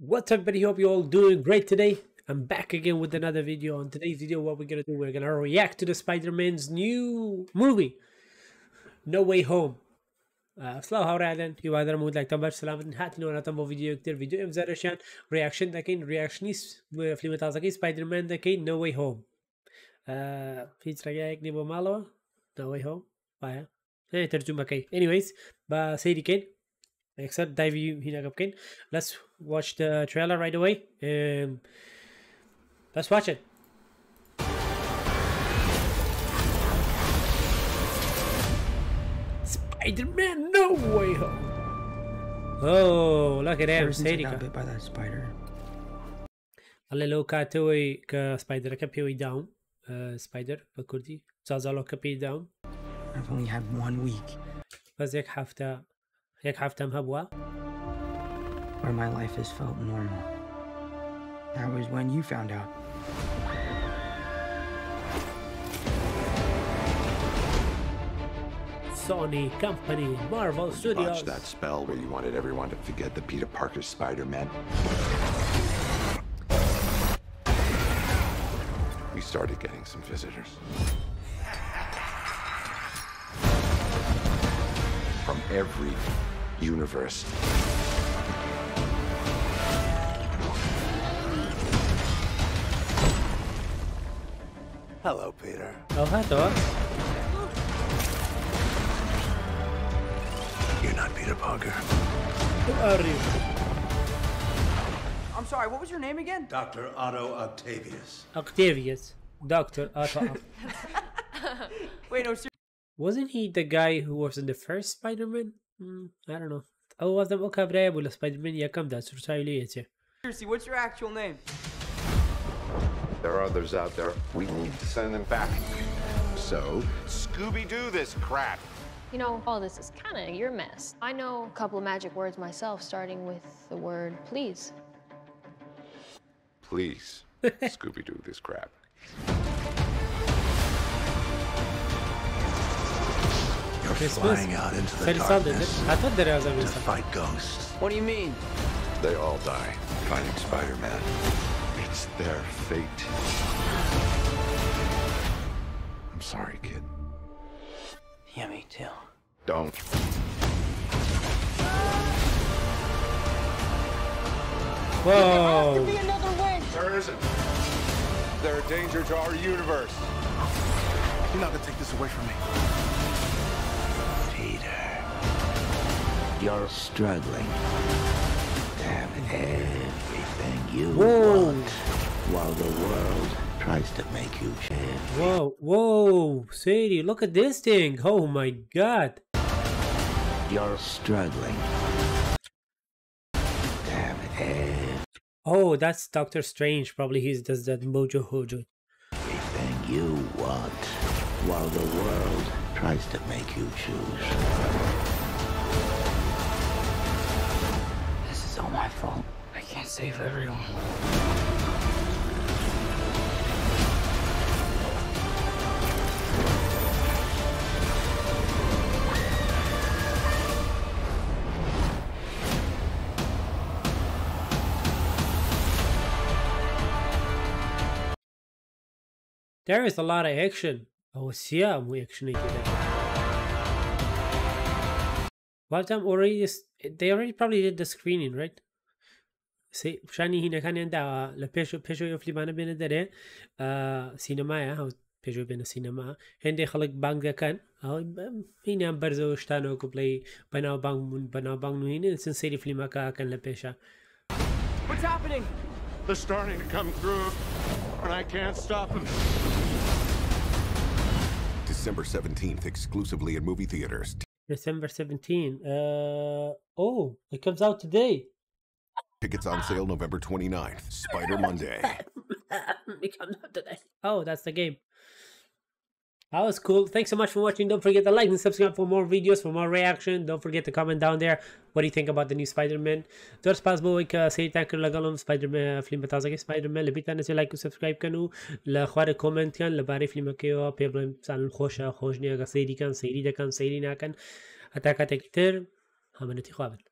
What's up everybody, hope you all doing great today. I'm back again with another video. On today's video, what we're gonna do, we're gonna react to the Spider-Man's new movie, No Way Home. اصلا هاورادن هی وادر مود لك تنبر سلامت هاتني وانا تنبو فيديو كتير فيديو ام زرشان رياكشن دكين رياكشنيس فيلم تازكي سبايدر مان دكين نو واي هوم في ترجعك نبو مالوا نو واي هوم بايا هي ترجمة كي anyways بسيدي كين except dive هنا كين let's watch the trailer right away um, let's watch it Spider-Man No Way Home Oh, look at him, Ever since I Sadie got bit by that spider, هلا لو كاتوي كسبايدر كبيوي داون سبايدر بكردي زازالو كبي داون I've only had one week بس هيك حفتا هيك حفتا مهبوا where my life has felt normal. That was when you found out. Sony Company Marvel Botched Studios that spell where you wanted everyone to forget the Peter Parker Spider-Man. We started getting some visitors. From every universe. Hello, Peter. Oh, hi, Doc. You're not Peter Parker. Who are you? I'm sorry, what was your name again? Dr. Otto Octavius. Octavius. Dr. Otto. Wait, no, seriously. Wasn't he the guy who was in the first Spider-Man? Hmm, I don't know أو was the كابريا ولا سبايدر-Man يكم ده سرسايو ليتي seriously, what's your actual name? There are others out there. We need to send them back. So, Scooby-Doo this crap. You know, all this is kind of your mess. I know a couple of magic words myself, starting with the word please. Please, Scooby-Doo this crap. Thought that I was to a fight ghosts. What do you mean? They all die fighting Spider-Man. It's their fate. I'm sorry, kid. Yeah, me too. Don't. Whoa There isn't. They're a danger to our universe. You're not gonna take this away from me. Peter, you're struggling to have everything you Whoa. want while the world tries to make you change. Whoa Whoa Sadie look at this thing. Oh my god. You're struggling to have everything Oh that's Doctor Strange. Probably he does that Mojo Hojo. you want while the world tries to make you choose. This is all my fault. I can't save everyone. There is a lot of action. Oh, siya mu action yake da. time already is, they already probably did the screening right سي شاني هنا كان عندها لبيشو بيشو يفلي بانا بين الدري آه سينمايا أو بيشو بين السينما هندي خلق بانك كان أو هنا برزو اشتانو كبلي بناو بانك من بناو بانك نو هنا سنسيري فيلم كا كان لبيشا What's happening? They're starting to come through, and I can't stop them. December 17th, exclusively in movie theaters. December 17 uh oh it comes out today Tickets on sale November 29th. Spider Monday. It comes out today. Oh, that's the game. That was cool. Thanks so much for watching. Don't forget to like and subscribe for more videos, for more reaction. Don't forget to comment down there. What do you think about the new Spider-Man? दोस्त पास एक सही time कर लगा लूँ Spiderman film बता सके Spiderman लबी ताने से लाइक सब्सक्राइब करूँ ल ख्वार कमेंट कन लबारी फिल्म के हो पे इंसान खुश है खुश नहीं अगर सही कन सही दकन सही ना कन अता का तकतर हमने थी ख्वाबन